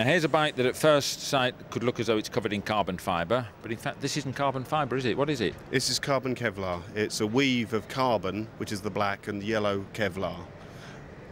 Now here's a bike that at first sight could look as though it's covered in carbon fibre, but in fact this isn't carbon fibre, is it? What is it? This is carbon Kevlar. It's a weave of carbon, which is the black, and yellow Kevlar.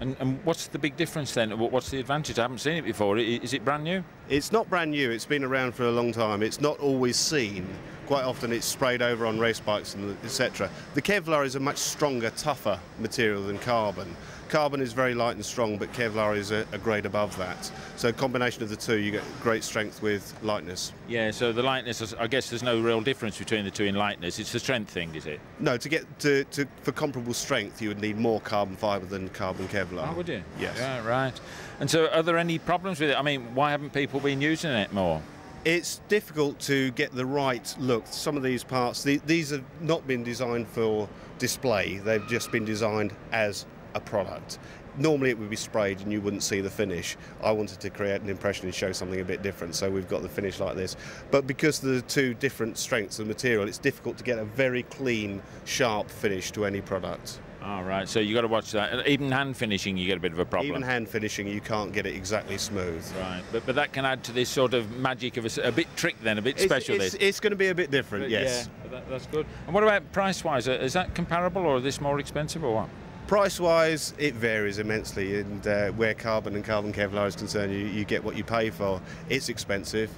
And, and what's the big difference then? What's the advantage? I haven't seen it before. Is it brand new? It's not brand new, it's been around for a long time. It's not always seen. Quite often it's sprayed over on race bikes and etc. The Kevlar is a much stronger, tougher material than carbon. Carbon is very light and strong, but Kevlar is a, a grade above that. So a combination of the two, you get great strength with lightness. Yeah, so the lightness, is- I guess there's no real difference between the two in lightness. It's the strength thing, is it? No, to get to, to for comparable strength, you would need more carbon fibre than carbon Kevlar. Oh, would you? Yes. Yeah, right. And so are there any problems with it? I mean, why haven't people been using it more? It's difficult to get the right look. Some of these parts, the, these have not been designed for display. They've just been designed as a product. Normally it would be sprayed and you wouldn't see the finish. I wanted to create an impression and show something a bit different, so we've got the finish like this. But because of the two different strengths of material, it's difficult to get a very clean, sharp finish to any product. All right, so you got to watch that. Even hand finishing, you get a bit of a problem. Even hand finishing, you can't get it exactly smooth. Right, but, but that can add to this sort of magic of a bit trick then, a bit special. it's, this. it's going to be a bit different, But yes. Yeah, that, that's good. And what about price-wise? Uh, Is that comparable, or is this more expensive, or what? Price wise, it varies immensely, and uh, where carbon and carbon Kevlar is concerned, you, you get what you pay for. It's expensive,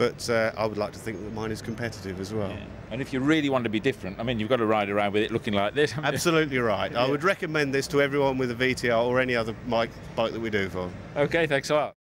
but uh, I would like to think that mine is competitive as well. Yeah. And if you really want to be different, I mean, you've got to ride around with it looking like this. haven't you? Absolutely right. I would recommend this to everyone with a VTR or any other bike, bike that we do for. Okay, thanks a lot.